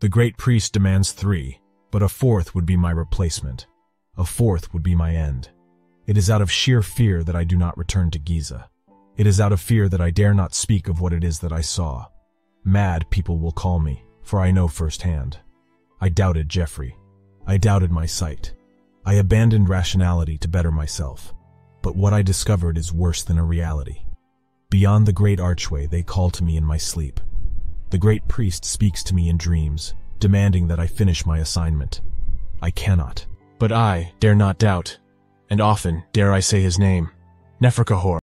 The great priest demands three, but a fourth would be my replacement. A fourth would be my end. It is out of sheer fear that I do not return to Giza. It is out of fear that I dare not speak of what it is that I saw. Mad people will call me, for I know firsthand. I doubted Geoffrey. I doubted my sight. I abandoned rationality to better myself. But what I discovered is worse than a reality. Beyond the great archway, they call to me in my sleep. The great priest speaks to me in dreams, demanding that I finish my assignment. I cannot. But I dare not doubt, and often dare I say his name, Neferkahor.